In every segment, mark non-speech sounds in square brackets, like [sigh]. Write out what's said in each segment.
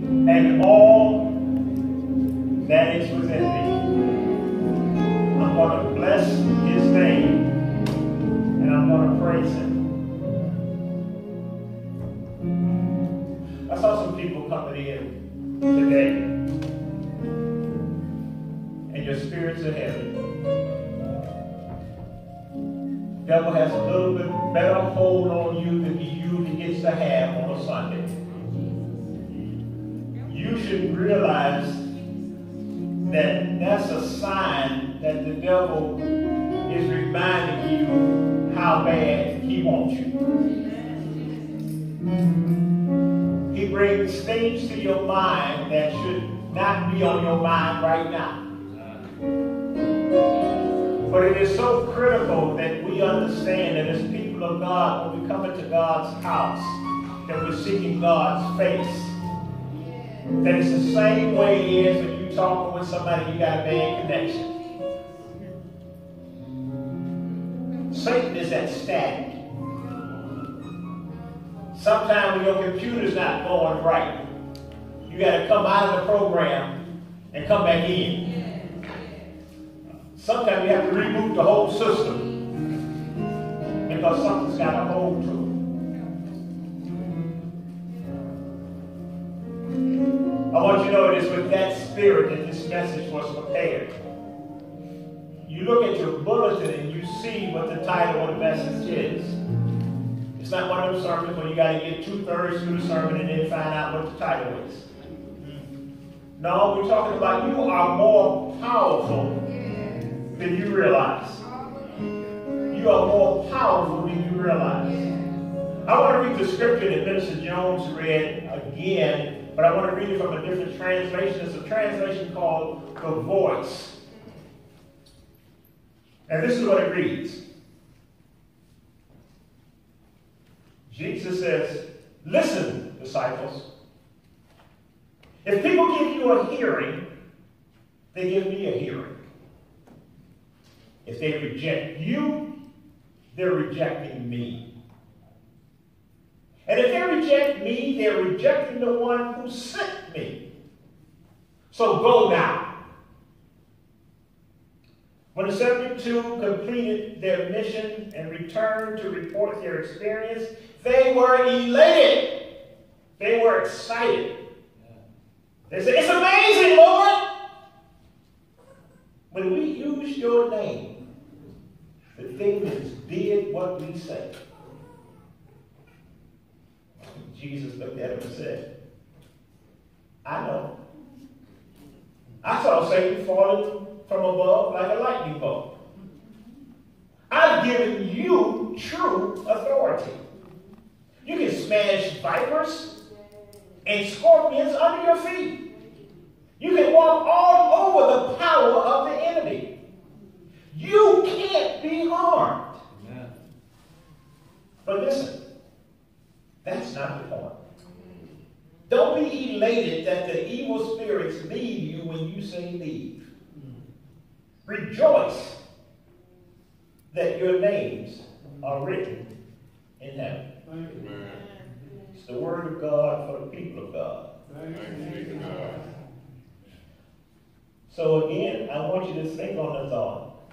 and all that is within me. I'm going to bless his name and I'm going to praise him. I saw some people coming in today and your spirits are heavy. devil has a little bit better hold on you than he usually gets to have on a Sunday. Should realize that that's a sign that the devil is reminding you how bad he wants you. He brings things to your mind that should not be on your mind right now. But it is so critical that we understand that as people of God, when we come into God's house, that we're seeking God's face. That it's the same way it is when you're talking with somebody you got a bad connection. Satan is that static. Sometimes when your computer's not going right, you got to come out of the program and come back in. Sometimes you have to reboot the whole system because something's got a hold to it. You know it is with that spirit that this message was prepared. You look at your bulletin and you see what the title of the message is. It's not one of those sermons where you got to get two thirds through the sermon and then find out what the title is. No, we're talking about you are more powerful than you realize. You are more powerful than you realize. I want to read the scripture that Minister Jones read again, but I want to read it from a different translation. It's a translation called The Voice. And this is what it reads. Jesus says, Listen, disciples. If people give you a hearing, they give me a hearing. If they reject you, they're rejecting me. And if they reject me, they're rejecting the one who sent me. So go now. When the 72 completed their mission and returned to report their experience, they were elated. They were excited. They said, It's amazing, Lord. When we use your name, the demons did what we say. Jesus looked at him and said, I know. I saw Satan falling from above like a lightning bolt. I've given you true authority. You can smash vipers and scorpions under your feet. You can walk all over the power of the enemy. You can't be harmed. Amen. But listen, that's not the point. Don't be elated that the evil spirits leave you when you say leave. Rejoice that your names are written in heaven. It's the word of God for the people of God. So again, I want you to think on the thought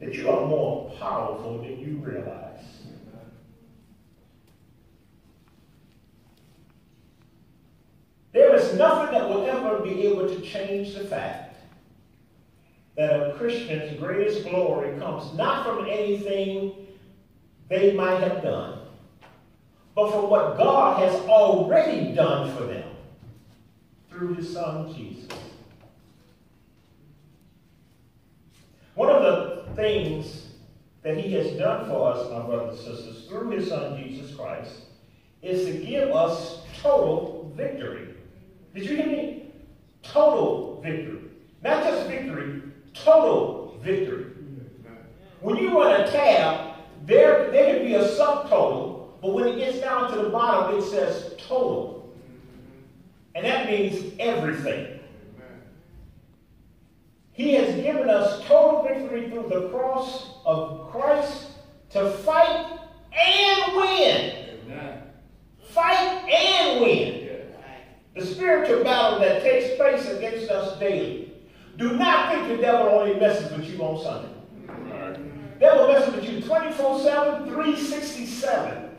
that you are more powerful than you realize. There is nothing that will ever be able to change the fact that a Christian's greatest glory comes not from anything they might have done, but from what God has already done for them through his son Jesus. One of the things that he has done for us, my brothers and sisters, through his son Jesus Christ, is to give us total victory. Did you hear me? Total victory. Not just victory, total victory. When you run a tab, there, there can be a subtotal, but when it gets down to the bottom, it says total. And that means everything. He has given us total victory through the cross of Christ to fight and win. Amen. Fight and win. Daily. Do not think the devil only messes with you on Sunday. Right. Devil messes with you 24-7, 367.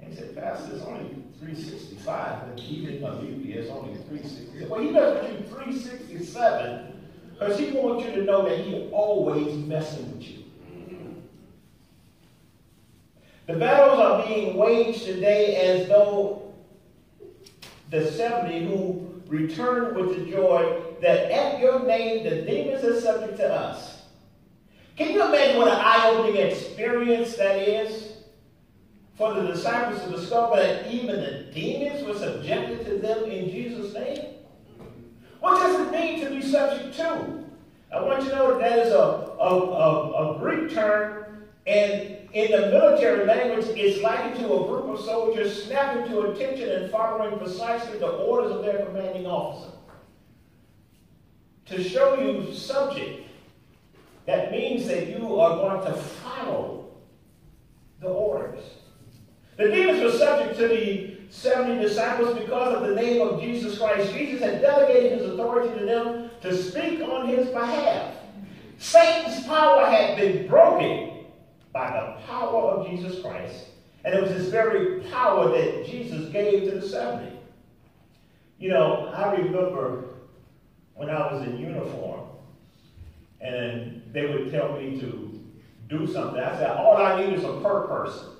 He said, Pastor, it's only 365. The evening of UP is only 367. Well, he messes with you 367 because he wants you to know that he always messing with you. The battles are being waged today as though the 70 who returned with the joy that at your name the demons are subject to us. Can you imagine what an eye-opening experience that is for the disciples to discover that even the demons were subjected to them in Jesus' name? What does it mean to be subject to? I want you to know that that is a, a, a, a Greek term, and in the military language, it's likened to a group of soldiers snapping to attention and following precisely the orders of their commanding officer. To show you subject, that means that you are going to follow the orders. The demons were subject to the 70 disciples because of the name of Jesus Christ. Jesus had delegated his authority to them to speak on his behalf. Satan's power had been broken by the power of Jesus Christ. And it was this very power that Jesus gave to the 70. You know, I remember when I was in uniform, and they would tell me to do something. I said, all I need is a per person.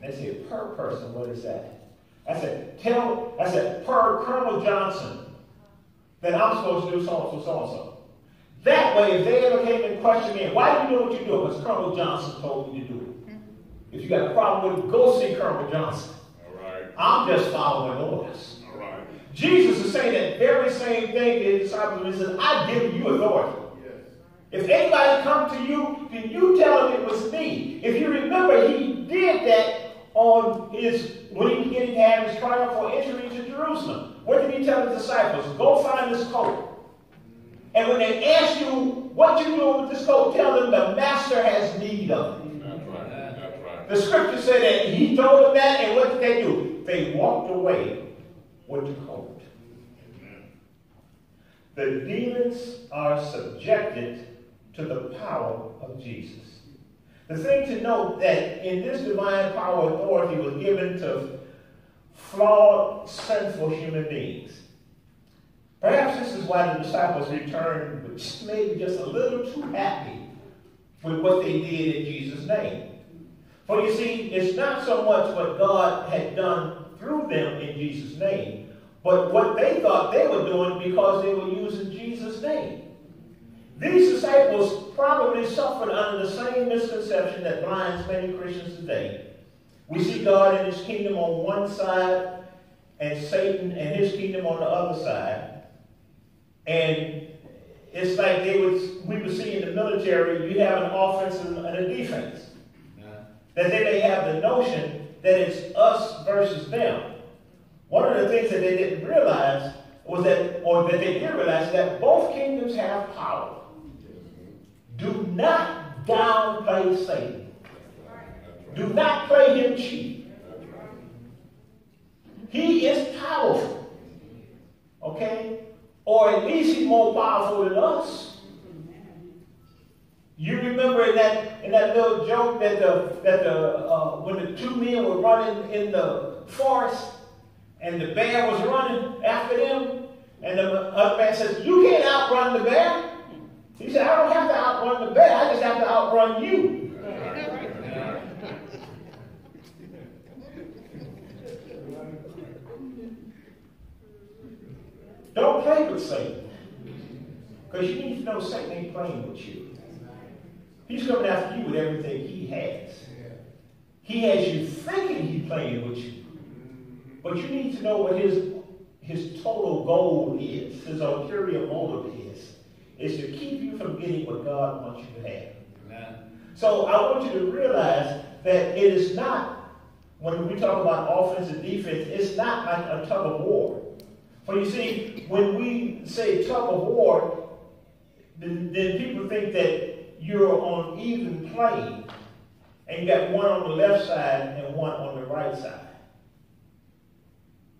And they said, per person, what is that? I said, tell, I said, per Colonel Johnson, that I'm supposed to do so-and-so, so-and-so. That way, if they ever came and questioned me, why do you do what you're doing? Because Colonel Johnson told me to do it. If you got a problem with it, go see Colonel Johnson. All right. I'm just following orders. All right. Jesus is saying that very same thing to his disciples. He says, I give you authority. If anybody come to you, then you tell them it was me. If you remember, he did that on his, when he have his triumphal entry into Jerusalem. What did he tell the disciples? Go find this coat. And when they ask you what you doing with this coat, tell them the master has need of it. That's right. That's right. The scripture said that he told them that, and what did they do? They walked away with the coat. The demons are subjected to the power of Jesus. The thing to note that in this divine power authority was given to flawed, sinful human beings. Perhaps this is why the disciples returned maybe just a little too happy with what they did in Jesus' name. For you see, it's not so much what God had done through them in Jesus' name, but what they thought they were doing because they were using Jesus' name. These disciples probably suffered under the same misconception that blinds many Christians today. We see God and his kingdom on one side and Satan and his kingdom on the other side. And it's like they would, we would see in the military, you have an offense and a defense. Yeah. That they may have the notion that it's us versus them. One of the things that they didn't realize was that, or that they didn't realize, that both kingdoms have power. Do not downplay Satan. Do not play him cheap. He is powerful. Okay? Or at least he's more powerful than us. You remember in that in that little joke that the that the uh, when the two men were running in the forest and the bear was running after them, and the other man says, "You can't outrun the bear." He said, I don't have to outrun the bear, I just have to outrun you. Don't play with Satan. Because you need to know Satan ain't playing with you. He's coming after you with everything he has. He has you thinking he's playing with you. But you need to know what his, his total goal is, his ulterior motive is is to keep you from getting what God wants you to have. Amen. So I want you to realize that it is not, when we talk about offense and defense, it's not like a tug of war. For you see, when we say tug of war, then, then people think that you're on even plane, and you got one on the left side and one on the right side.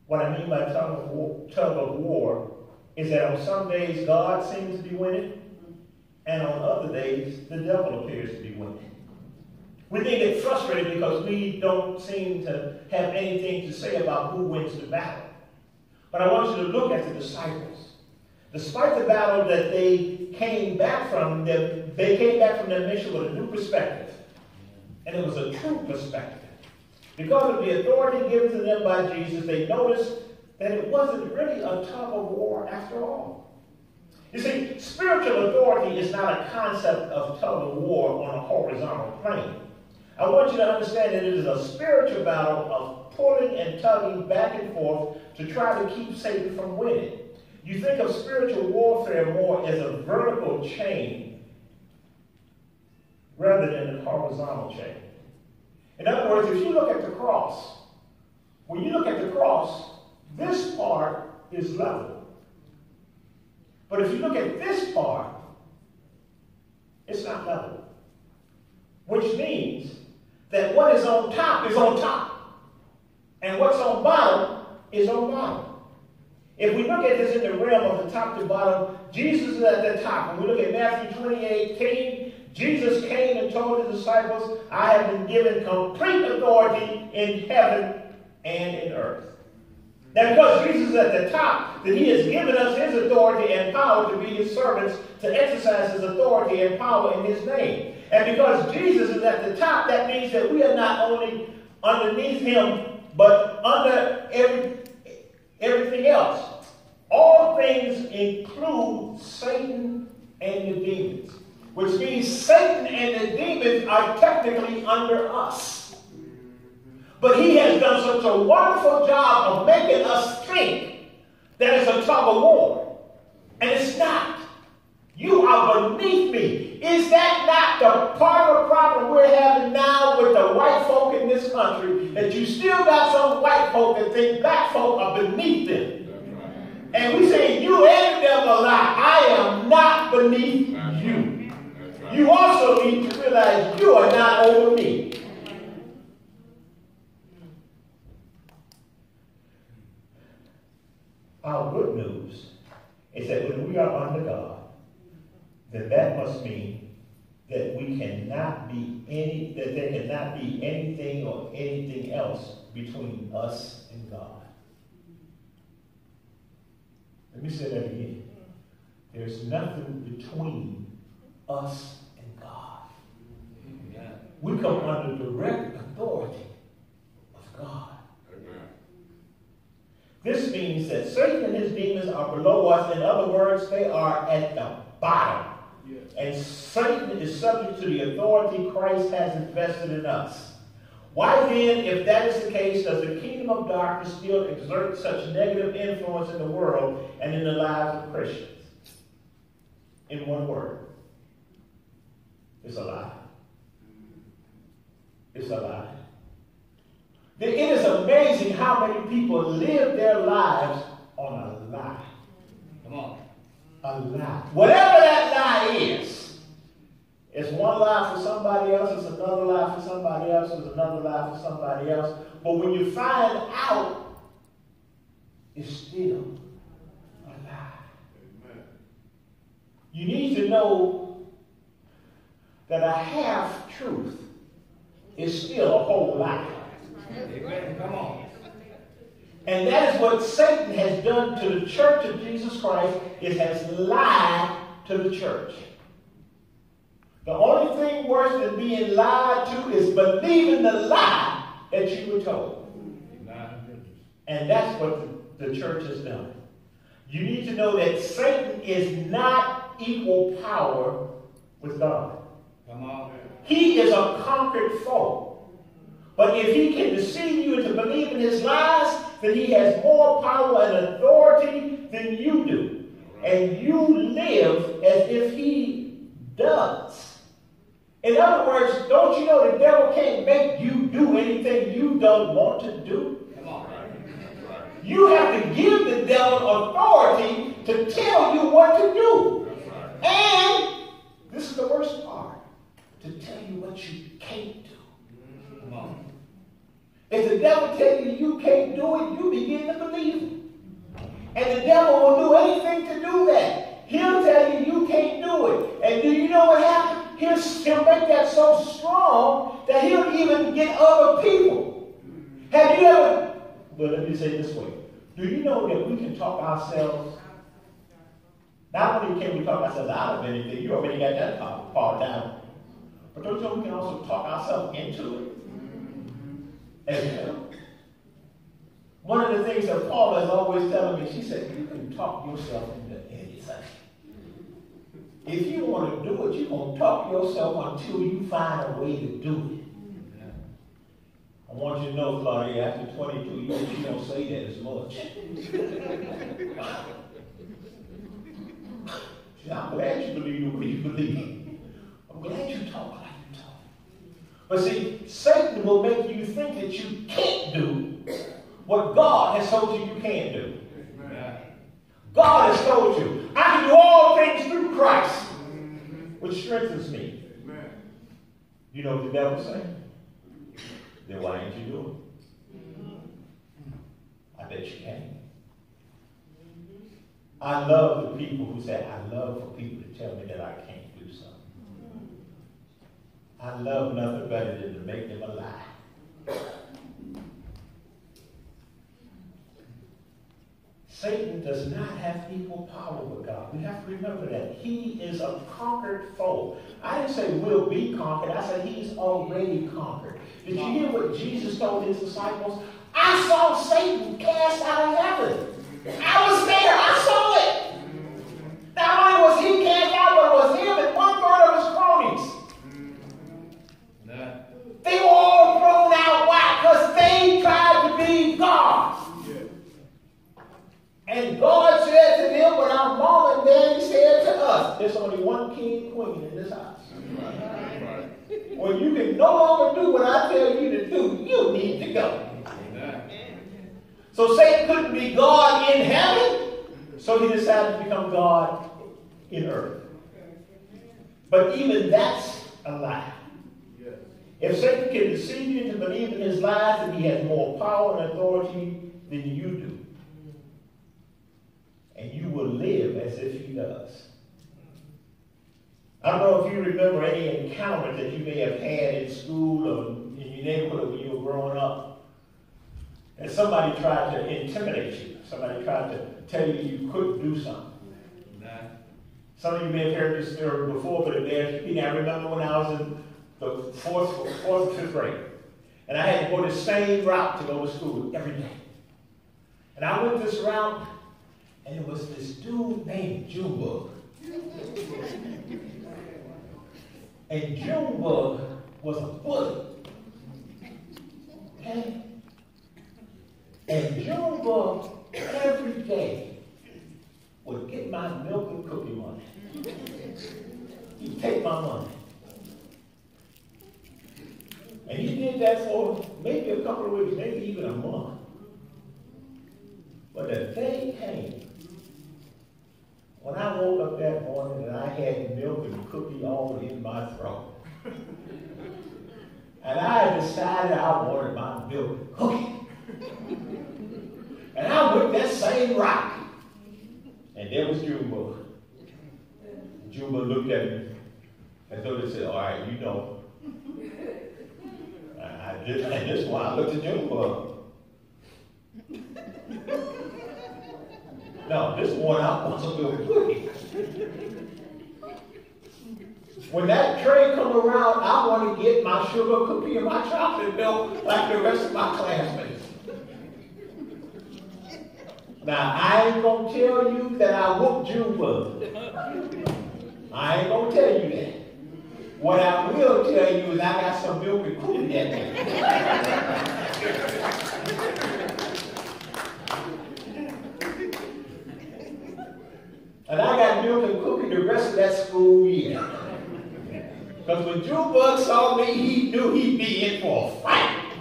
What I mean by tug of war, tug of war is that on some days God seems to be winning, and on other days the devil appears to be winning. We then get frustrated because we don't seem to have anything to say about who wins the battle. But I want you to look at the disciples. Despite the battle that they came back from, they came back from their mission with a new perspective. And it was a true perspective. Because of the authority given to them by Jesus, they noticed that it wasn't really a tug of war after all. You see, spiritual authority is not a concept of tug of war on a horizontal plane. I want you to understand that it is a spiritual battle of pulling and tugging back and forth to try to keep Satan from winning. You think of spiritual warfare more as a vertical chain rather than a horizontal chain. In other words, if you look at the cross, when you look at the cross, this part is level. But if you look at this part, it's not level. Which means that what is on top is on top. And what's on bottom is on bottom. If we look at this in the realm of the top to bottom, Jesus is at the top. When we look at Matthew 28, came, Jesus came and told his disciples, I have been given complete authority in heaven and in earth. Now, because Jesus is at the top, that he has given us his authority and power to be his servants, to exercise his authority and power in his name. And because Jesus is at the top, that means that we are not only underneath him, but under every, everything else. All things include Satan and the demons, which means Satan and the demons are technically under us. But he has done such a wonderful job of making us think that it's a tug of war. And it's not. You are beneath me. Is that not the part of the problem we're having now with the white folk in this country? That you still got some white folk that think black folk are beneath them. Right. And we say, you and them devil lie. I am not beneath That's you. Right. You also need to realize you are not over me. Our good news is that when we are under God, then that must mean that we cannot be any, that there cannot be anything or anything else between us and God. Let me say that again. There's nothing between us and God. We come under direct authority of God. This means that Satan and his demons are below us. In other words, they are at the bottom. Yes. And Satan is subject to the authority Christ has invested in us. Why then, if that is the case, does the kingdom of darkness still exert such negative influence in the world and in the lives of Christians? In one word, it's a lie. It's a lie. It is amazing how many people live their lives on a lie. Come on. A lie. Whatever that lie is, it's one lie for somebody else, it's another lie for somebody else, it's another lie for somebody else. But when you find out, it's still a lie. Amen. You need to know that a half truth is still a whole lie. Amen. Come on. And that is what Satan has done to the church of Jesus Christ. It has lied to the church. The only thing worse than being lied to is believing the lie that you were told. And that's what the, the church has done. You need to know that Satan is not equal power with God. Come on. He is a conquered foe. But if he can deceive you into believing his lies, then he has more power and authority than you do. And you live as if he does. In other words, don't you know the devil can't make you do anything you don't want to do? You have to give the devil authority to tell you what to do. And this is the worst part to tell you what you can't do. If the devil tell you you can't do it, you begin to believe it. And the devil will do anything to do that. He'll tell you you can't do it. And do you know what happens? He'll, he'll make that so strong that he'll even get other people. Have you ever, well, let me say this way. Do you know that we can talk ourselves? Not only can we talk ourselves out of anything, you already got that part down. But don't you know we can also talk ourselves into it as? One of the things that Paula is always telling me, she said, you can talk yourself into anything. If you want to do it, you're going to talk yourself until you find a way to do it. I want you to know, Claudia, after 22 years, you don't say that as much. I'm glad you believe way you believe. I'm glad you talk like you talk. But see, Satan will make you think that you can't do what God has told you you can do. God has told you, I can do all things through Christ, which strengthens me. You know what the devil's saying? Then why ain't you doing it? I bet you can. I love the people who say, I love for people to tell me that I can't do something. I love nothing better than to make them a lie. Satan does not have equal power with God. We have to remember that. He is a conquered foe. I didn't say will be conquered. I said he's already conquered. Did you hear what Jesus told his disciples? I saw Satan cast out of heaven. I was there. I saw it. Not only was he cast out, but it was him and one third of his cronies. They were all thrown out. Why? Because they tried to be God. And God said to them, when our mom and daddy said to us, there's only one king and queen in this house. [laughs] When you can no longer do what I tell you to do, you need to go. So Satan couldn't be God in heaven, so he decided to become God in earth. But even that's a lie. If Satan can deceive you into believing his lies that he has more power and authority than you do, and you will live as if he does. I don't know if you remember any encounter that you may have had in school or in your neighborhood when you were growing up. And somebody tried to intimidate you. Somebody tried to tell you you couldn't do something. Some of you may have heard this story before, but it bears repeating. I remember when I was in the fourth, fourth fifth grade. And I had to go the same route to go to school every day. And I went this route, and it was this dude named Junebug. And Junebug was a bully. Okay? And Junebug every day would get my milk and cookie money. He'd take my money. And he did that for maybe a couple of weeks, maybe even a month. But the day came when I woke up that morning and I had milk and cookie all in my throat. and I decided I wanted my milk and cookie. and I went that same route. And there was Jumbo. Jumbo looked at me and so they said, all right, you know. And this is why I looked at Jumbo. No, this one I want some milk cookie. When that tray come around, I want to get my sugar cookie and my chocolate milk like the rest of my classmates. Now, I ain't going to tell you that I whooped Junebug. I ain't going to tell you that. What I will tell you is I got some milk and cookie that. And I got milk and cookie the rest of that school year. Because when Junebug saw me, he knew he'd be in for a fight.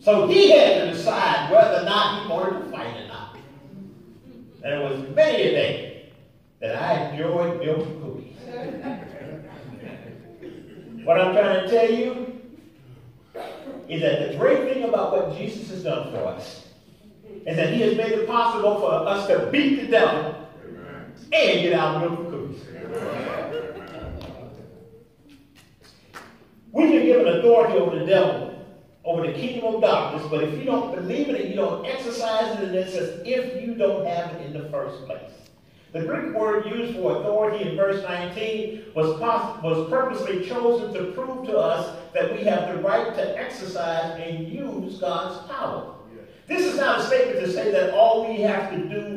So he had to decide whether or not he wanted to fight or not. And it was many a day that I enjoyed milk and cookies. what I'm trying to tell you is that the great thing about what Jesus has done for us is that he has made it possible for us to beat the devil. And get our milk cookies. We've been given authority over the devil, over the kingdom of darkness, but if you don't believe in it, you don't exercise it, and it says if you don't have it in the first place. The Greek word used for authority in verse 19 was, was purposely chosen to prove to us that we have the right to exercise and use God's power. This is not a statement to say that all we have to do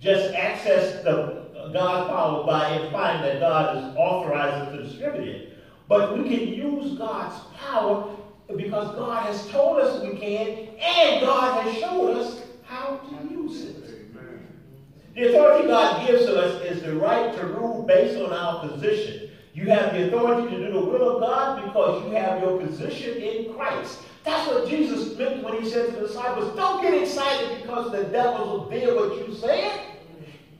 just access the God's power by implying that God is authorized to distribute it. But we can use God's power because God has told us we can, and God has showed us how to use it. The authority God gives to us is the right to rule based on our position. You have the authority to do the will of God because you have your position in Christ. That's what Jesus meant when he said to the disciples, don't get excited because the devils will bear what you say.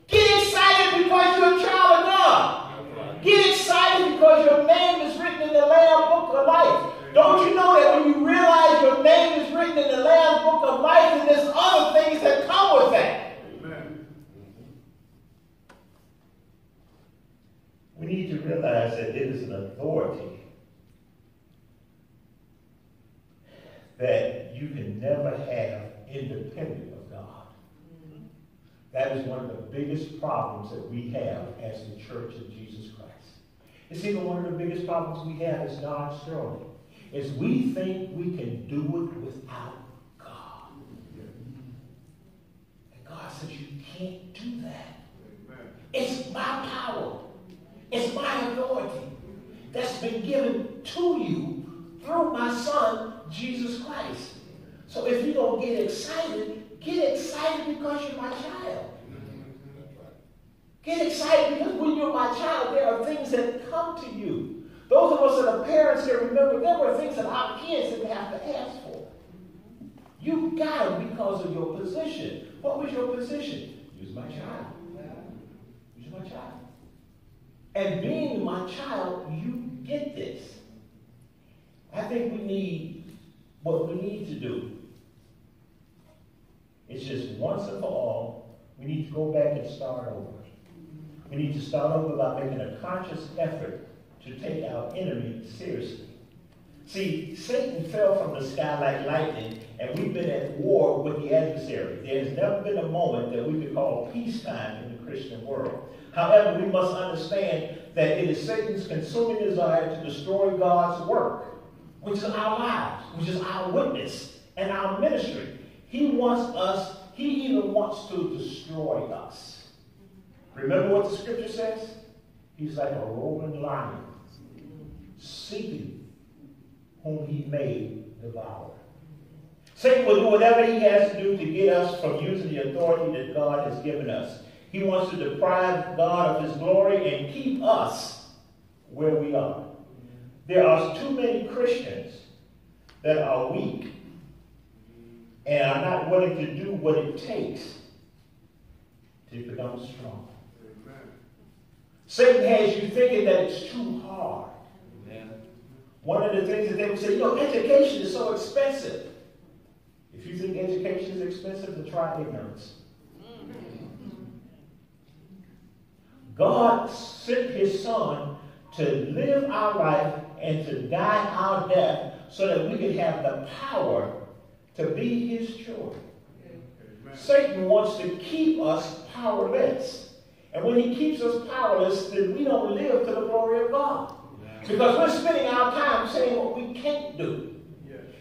Get excited because you're a child of God. Get excited because your name is written in the Lamb Book of Life. Don't you know that when you realize your name is written in the Lamb Book of Life, and there's other things that come with that? Amen. we need to realize that it is an authority that you can never have independent of God. That is one of the biggest problems that we have as the church of Jesus Christ. It's even one of the biggest problems we have as God's children, is we think we can do it without God. And God says you can't do that. It's my power. It's my authority that's been given to you through my son, Jesus Christ. So if you don't get excited, get excited because you're my child. Get excited because when you're my child, there are things that come to you. Those of us that are parents here remember there were things that our kids didn't have to ask for. You got them because of your position. What was your position? Use my child. Use my child. And being my child, you get this. I think we need what we need to do. It's just once and for all, we need to go back and start over. We need to start over by making a conscious effort to take our enemy seriously. See, Satan fell from the sky like lightning, and we've been at war with the adversary. There has never been a moment that we could call peacetime in the Christian world. However, we must understand that it is Satan's consuming desire to destroy God's work, which is our lives, which is our witness and our ministry. He wants us, he even wants to destroy us. Remember what the scripture says? He's like a roaring lion, seeking whom he may devour. Satan will do whatever he has to do to get us from using the authority that God has given us. He wants to deprive God of his glory and keep us where we are. There are too many Christians that are weak and are not willing to do what it takes to become strong. Satan has you thinking that it's too hard. Amen. One of the things that they would say, you know, education is so expensive. If you think education is expensive, then try ignorance. God sent his son to live our life and to die our death so that we could have the power to be his children. Amen. Satan wants to keep us powerless. And when he keeps us powerless, then we don't live to the glory of God. Because we're spending our time saying what we can't do.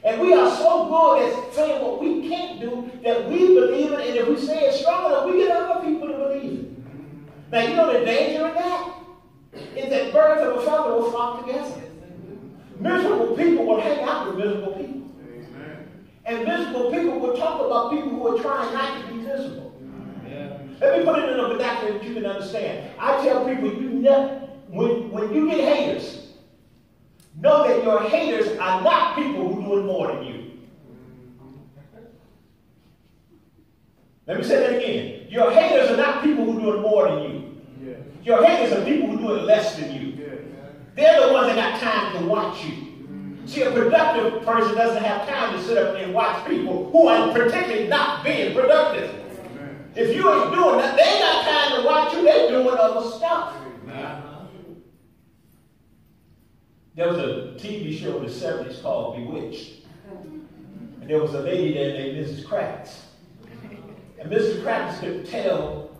And we are so good at saying what we can't do that we believe it, and if we say it strong enough, we get other people to believe it. Mm-hmm. Now, you know the danger of that? Is that birds of a feather will flock together. Miserable people will hang out with miserable people. And miserable people will talk about people who are trying not to be miserable. Let me put it in a vernacular that you can understand. I tell people, you never, when, when you get haters, know that your haters are not people who do it more than you. Let me say that again. Your haters are not people who do it more than you. Yeah. Your haters are people who do it less than you. They're the ones that got time to watch you. See, a productive person doesn't have time to sit up and watch people who are particularly not being productive. If you ain't doing that, they got time to watch you. They're doing other stuff. There was a TV show in the 70s called Bewitched. And there was a lady there named Mrs. Kravitz. And Mrs. Kravitz could tell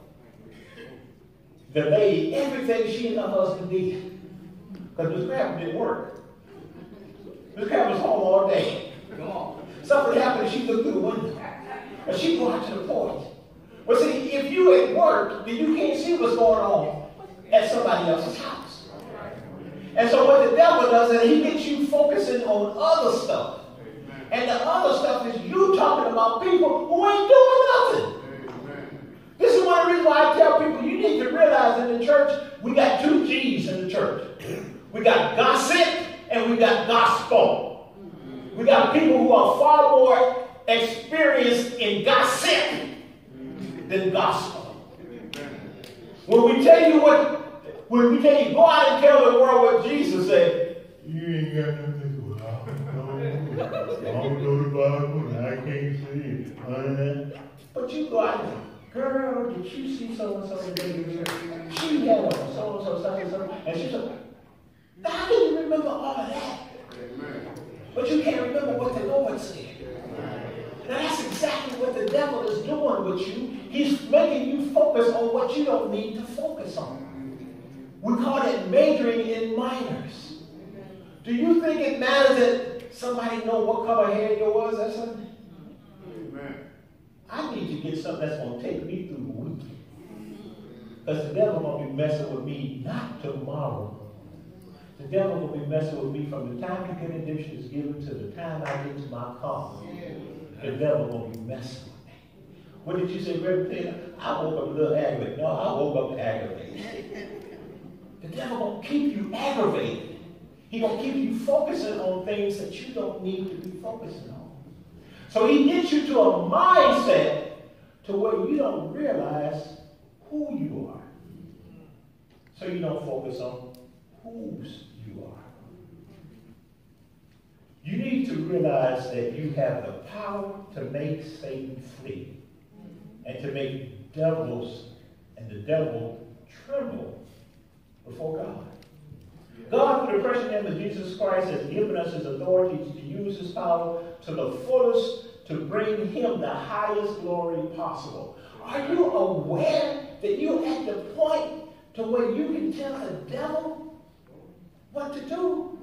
the lady everything she and her husband did. Because Mrs. Kravitz didn't work. Miss Kravitz was home all day. Something happened and she looked through the window. And she out to the porch. Well, see, if you at work, then you can't see what's going on at somebody else's house. And so what the devil does is he gets you focusing on other stuff. And the other stuff is you talking about people who ain't doing nothing. This is one of the reasons why I tell people you need to realize in the church we got two G's in the church. We got gossip and we got gospel. We got people who are far more experienced in gossip than gospel. When we tell you what, when we tell you, go out and tell the world what Jesus said, you ain't got nothing to know. [laughs] I don't know the Bible and I can't see it. Uh-huh. But you go out and girl, did you see so and so today? She had a so and so, so and so, and she said, how can you remember all of that? But you can't remember what the Lord said. Now that's exactly what the devil is doing with you. He's making you focus on what you don't need to focus on. We call it majoring in minors. Do you think it matters that somebody know what color hair yours was that Sunday? I need to get something that's going to take me through the week. Because the devil going to be messing with me not tomorrow, the devil will be messing with me from the time the benediction is given to the time I get to my car. The devil will be messing with me. What did you say, Reverend? I woke up a little aggravated. No, I woke up aggravated. [laughs] The devil will keep you aggravated. He will keep you focusing on things that you don't need to be focusing on. So he gets you to a mindset to where you don't realize who you are. So you don't focus on whose you are. You need to realize that you have the power to make Satan flee and to make devils and the devil tremble before God. God, through the precious name of Jesus Christ, has given us his authority to use his power to the fullest to bring him the highest glory possible. Are you aware that you're at the point to where you can tell the devil what to do.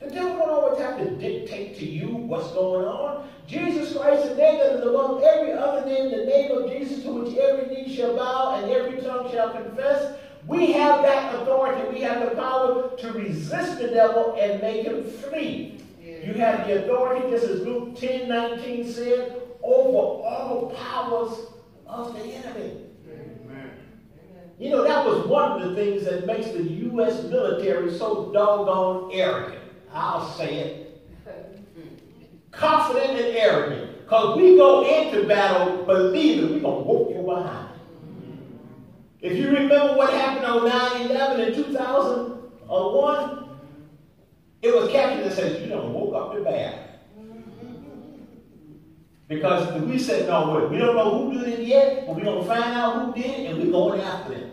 The devil don't always have to dictate to you what's going on. Jesus Christ, the name that is above every other name, the name of Jesus to which every knee shall bow and every tongue shall confess. We have that authority. We have the power to resist the devil and make him flee. You have the authority, just as Luke 10, 19 said, over all powers of the enemy. You know, that was one of the things that makes the U.S. military so doggone arrogant. I'll say it. Confident and arrogant. Because we go into battle believing we're going to whoop you behind. If you remember what happened on 9-11 in 2001, it was Captain that says, you don't woke up the bad. Because we said, no, we don't know who did it yet, but we're going to find out who did it, and we're going after them.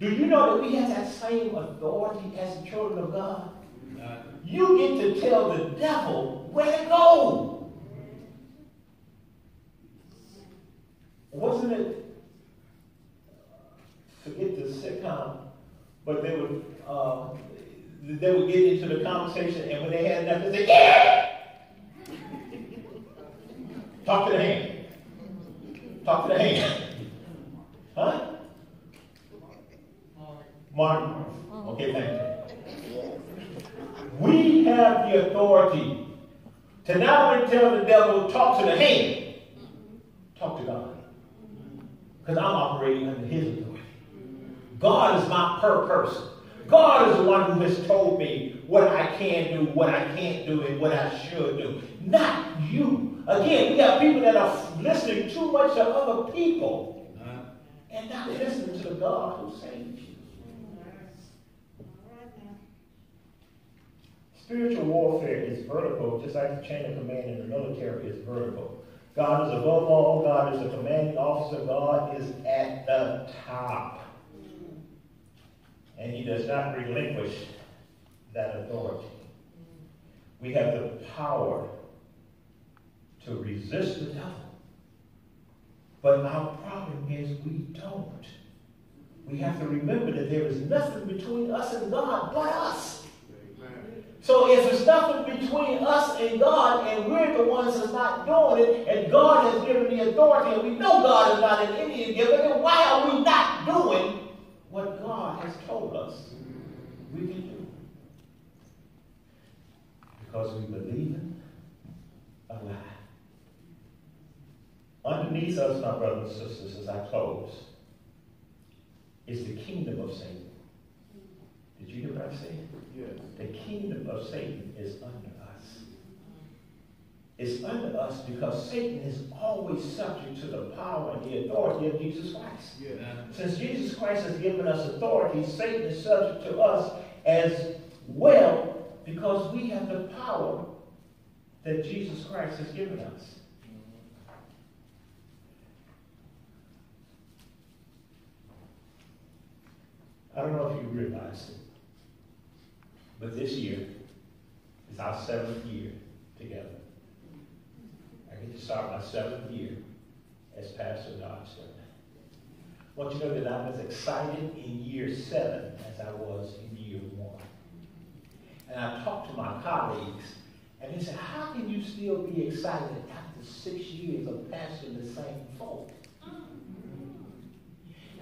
Do you know that we have that same authority as the children of God? You get to tell the devil where to go. Wasn't it? Forget the sitcom, but they would uh, they would get into the conversation, and when they had enough, they say, "Yeah." Talk to the hand. Talk to the hand. Huh? Martin. Okay, thank you. We have the authority to not only tell the devil, talk to the hand, talk to God. Because I'm operating under his authority. God is my per person. God is the one who has told me what I can do, what I can't do, and what I should do. Not you. Again, we got people that are listening too much to other people and not listening to the God who saved you. Spiritual warfare is vertical, just like the chain of command in the military is vertical. God is above all. God is the commanding officer. God is at the top. And he does not relinquish that authority. We have the power to resist the devil. But our problem is we don't. We have to remember that there is nothing between us and God but us. So if there's nothing between us and God, and we're the ones that's not doing it, and God has given the authority, and we know God is not an Indian giver, then why are we not doing what God has told us we can do? Because we believe in a lie. Underneath us, my brothers and sisters, as I close, is the kingdom of Satan. Did you hear what I said? Yes. The kingdom of Satan is under us. It's under us because Satan is always subject to the power and the authority of Jesus Christ. Yes. Since Jesus Christ has given us authority, Satan is subject to us as well because we have the power that Jesus Christ has given us. I don't know if you realize it, but this year is our seventh year together. I get to start my seventh year as pastor of Dodd-Sterling. I want you to know that I was excited in year seven as I was in year one. And I talked to my colleagues, and they said, How can you still be excited after six years of pastoring the same folk?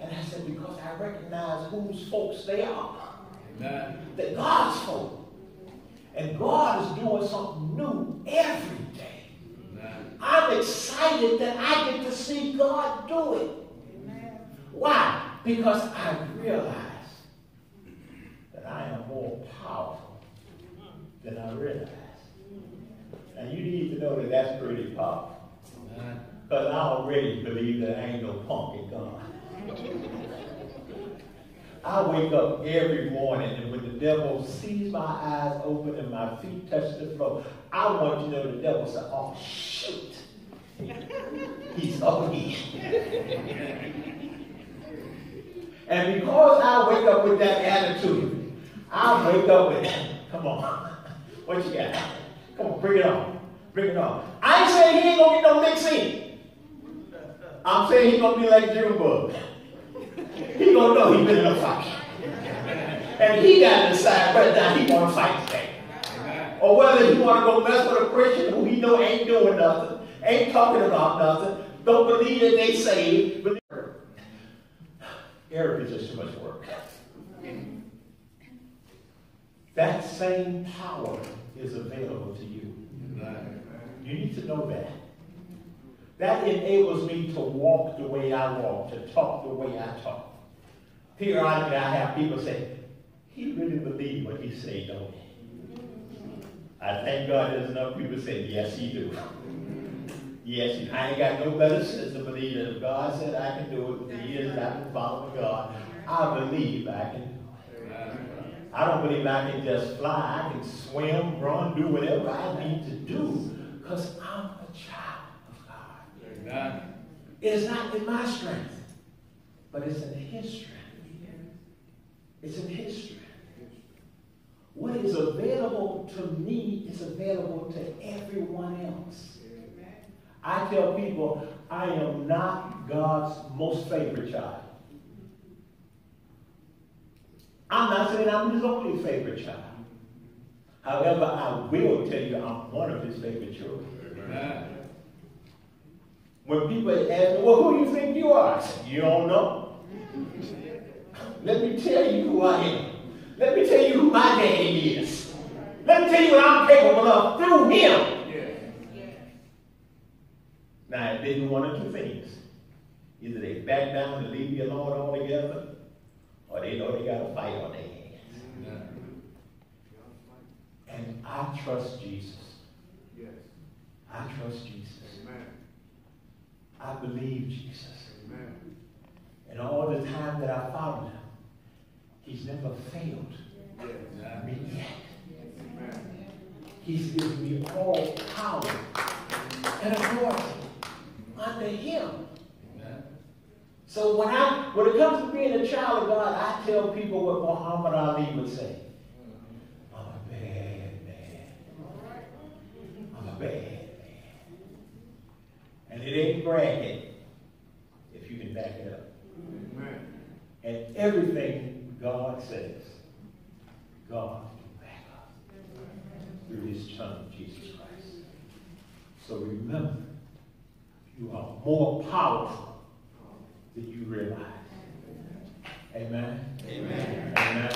And I said, because I recognize whose folks they are. Amen. They're God's folk. And God is doing something new every day. Amen. I'm excited that I get to see God do it. Amen. Why? Because I realize that I am more powerful than I realize. And you need to know that that's pretty powerful. Because I already believe that I ain't no punk in God. I wake up every morning and when the devil sees my eyes open and my feet touch the floor, I want you to know the devil said, oh, shoot. He's up and because I wake up with that attitude, I wake up with, come on, what you got? Come on, bring it on. Bring it on. I ain't saying he ain't gonna get no mixing. I'm saying he's gonna be like Junebug he gonna know he been in a fight. And he got to decide whether or not he want to fight today. Or whether he want to go mess with a Christian who he know ain't doing nothing, ain't talking about nothing, don't believe that they say. saved. Eric is just too much work. That same power is available to you. You need to know that. That enables me to walk the way I walk, to talk the way I talk. Periodically, I have people say, he really believe what he say, don't he? I thank God there's enough people saying, yes, he do. Yes, I ain't got no better sense to believe that if God said I can do it with the years I've been following God, I believe I can do it. I don't believe I can just fly. I can swim, run, do whatever I need to do because I'm a child of God. It is not in my strength, but it's in His strength. It's in history. What is available to me is available to everyone else. I tell people I am not God's most favorite child. I'm not saying I'm his only favorite child. However, I will tell you I'm one of his favorite children. Amen. When people ask well, who do you think you are? You don't know. Let me tell you who I am. Let me tell you who my daddy is. Let me tell you what I'm capable of through him. Now, it didn't one of two things. Either they back down and leave me alone altogether, or they know they got a fight on their hands. And I trust Jesus. Yes. I trust Jesus. Amen. I believe Jesus. Amen. And all the time that I followed him, He's never failed me yet. He's given me all power and authority under him. So when I when it comes to being a child of God, I tell people what Muhammad Ali would say. I'm a bad man. I'm a bad man. And it ain't bragging if you can back it up. And everything God says, God can back up through his son, Jesus Christ. So remember, you are more powerful than you realize. Amen. Amen. Amen.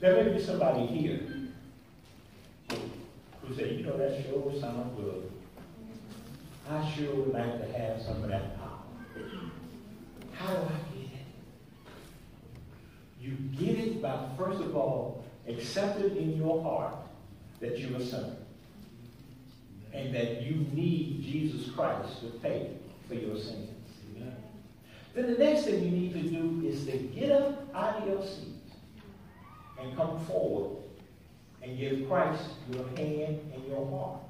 There may be somebody here who say, you know, that sure sounds good. I sure would like to have some of that power. How do I get it? You get it by, first of all, accepting in your heart that you're a sinner. And that you need Jesus Christ to pay for your sins. Then the next thing you need to do is to get up out of your seat and come forward and give Christ your hand and your heart.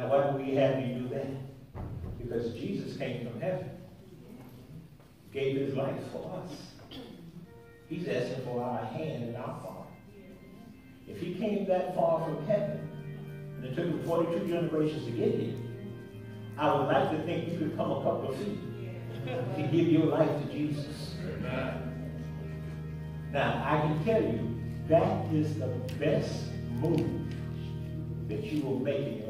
Now, why do we have you do that? Because Jesus came from heaven, gave his life for us. He's asking for our hand and our heart. If he came that far from heaven, and it took him 42 generations to get here, I would like to think you could come a couple of feet to give your life to Jesus. Now, I can tell you, that is the best move that you will make in your.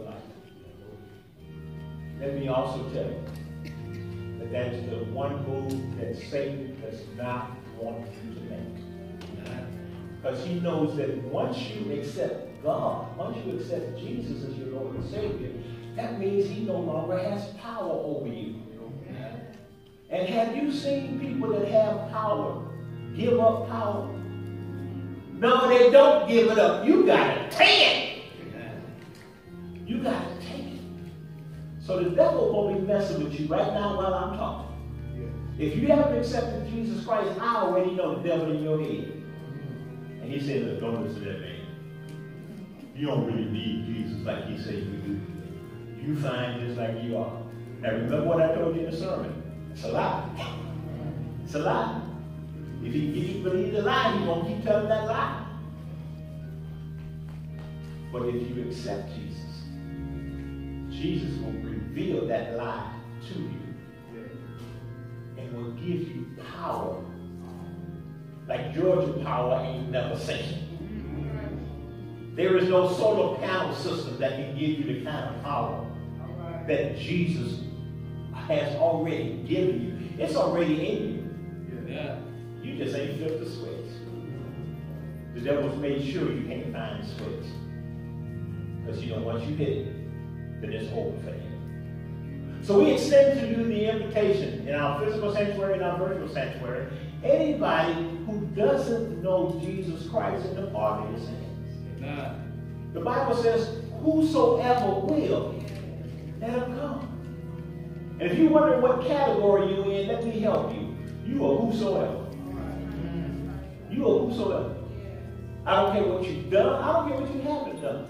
Let me also tell you that that is the one move that Satan does not want you to make. Because he knows that once you accept God, once you accept Jesus as your Lord and Savior, that means he no longer has power over you. And have you seen people that have power give up power? No, they don't give it up. You gotta take it. You gotta it. So the devil won't be messing with you right now while I'm talking. If you haven't accepted Jesus Christ, I already know the devil in your head. And he said, look, don't listen to that man. You don't really need Jesus like he said you do. You find just like you are. Now remember what I told you in the sermon. It's a lie. It's a lie. If he gets you to believe the lie, he won't keep telling that lie. But if you accept Jesus, Jesus will reveal that lie to you and will give you power like Georgia Power ain't never seen. There is no solar panel system that can give you the kind of power that Jesus has already given you. It's already in you. Yeah. You just ain't flipped the switch. The devil's made sure you can't find the switch. Because you know once you hit it, then it's over for you. So we extend to you the invitation in our physical sanctuary and our virtual sanctuary. Anybody who doesn't know Jesus Christ in the pardon of his sins. Amen. The Bible says, whosoever will, let him come. And if you wonder what category you're in, let me help you. You are whosoever. Mm. You are whosoever. I don't care what you've done. I don't care what you haven't done.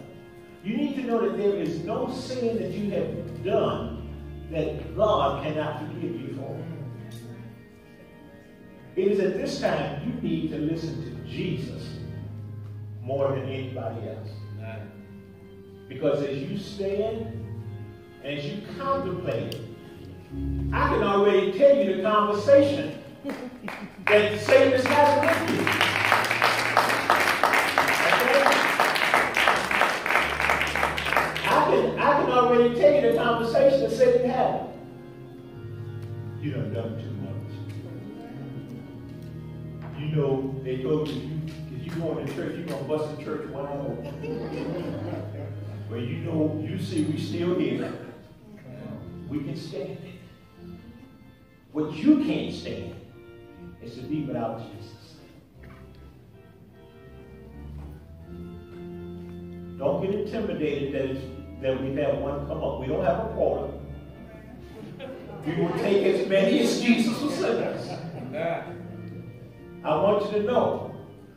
You need to know that there is no sin that you have done that God cannot forgive you for. It is at this time you need to listen to Jesus more than anybody else. Because as you stand, as you contemplate, I can already tell you the conversation that Satan is having with you. Already tell you the conversation that Satan had. You done done too much. You know, they told you, you if you go into church, you're going to bust the church wide open. Well, you know, you see we still here. We can stand it. What you can't stand is to be without Jesus. Don't get intimidated that, it's, that we have one come up. We don't have a quota. We will take as many as Jesus will send us. I want you to know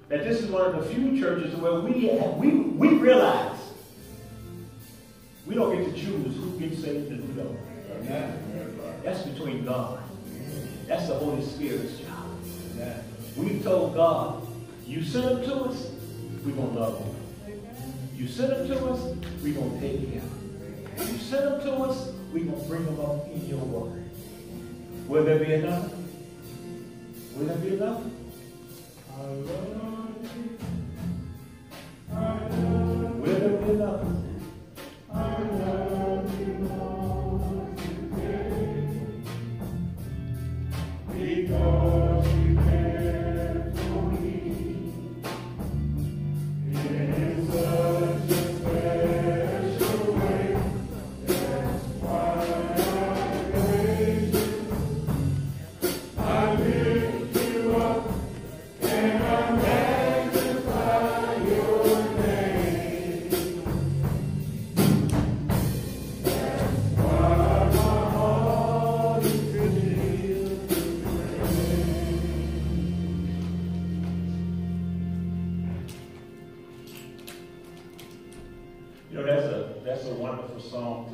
that this is one of the few churches where we, we, we realize we don't get to choose who gets saved and who don't. That's between God. That's the Holy Spirit's job. We told God, you send them to us, we're going to love them. You send them to us, we're going to take care of them. You send them to us, we're going to bring them up in your word. Will there be enough? Will there be enough?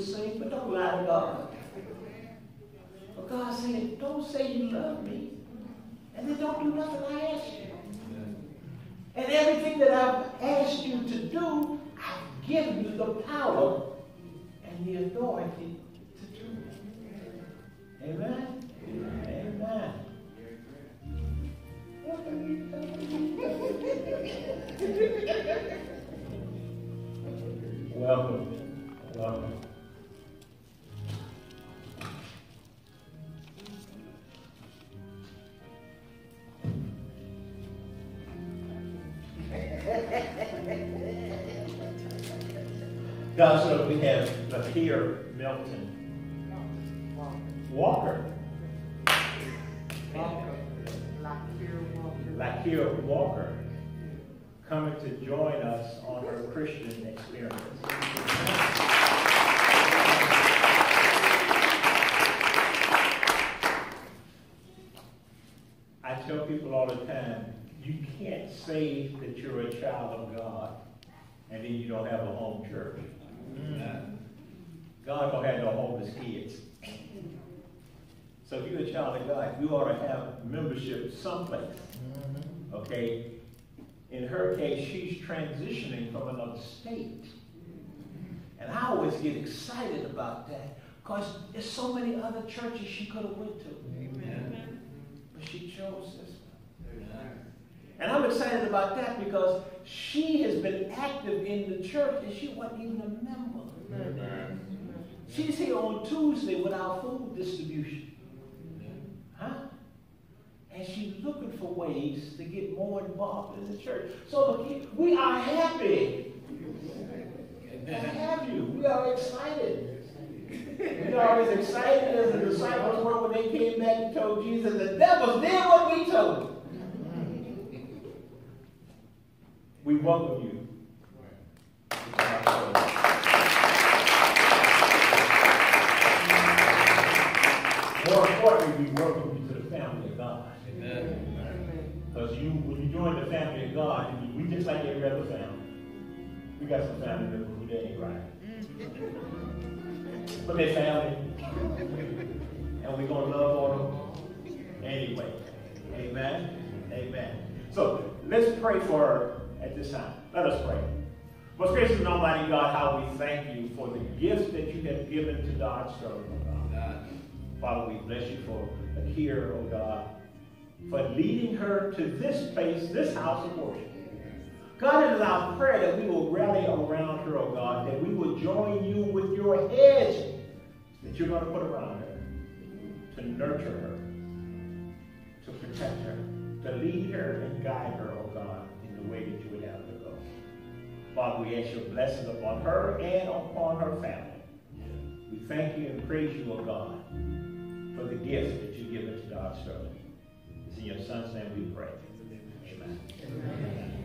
say but don't lie to God. But God said, don't say you love me, and then don't do nothing I ask you. And everything that I've asked you to do, I've given you the power and the authority to do it. Amen? Amen. [laughs] Welcome. [laughs] Welcome. God, so we have Lakia Milton. Walker. Walker. Lakia Walker coming to join us on her Christian experience. I tell people all the time, you can't say that you're a child of God and then you don't have a home church. Mm. God don't have no homeless kids. So if you're a child of God, you ought to have membership someplace. Mm-hmm. Okay? In her case, she's transitioning from another state. And I always get excited about that because there's so many other churches she could have went to. Amen. But she chose this one, and I'm excited about that because she has been active in the church and she wasn't even a member. She's here on Tuesday with our food distribution. Huh? And she's looking for ways to get more involved in the church. So we are happy to have you. We are excited. We are as excited as the disciples were when they came back and told Jesus, the devils did what we told them. We welcome you. More importantly, we welcome you to the family of God. Because you, when you join the family of God, we just like every other family. We got some family members who mm-hmm. they ain't right. But they're family. And we're going to love on them anyway. Amen. Amen. So let's pray for her at this time. Let us pray. Most gracious and almighty God, how we thank you for the gift that you have given to God's servant, oh God. Father, we bless you for Akira, oh God, for leading her to this place, this house of worship. God, it is our prayer that we will rally around her, oh God, that we will join you with your hedge that you're going to put around her. to nurture her, to protect her, to lead her and guide her, oh God, in the way that you would have her go. Father, we ask your blessings upon her and upon her family. We thank you and praise you, oh God, for the gift that you give us to Dodd-Sterling. In your son's name we pray. Amen. Amen.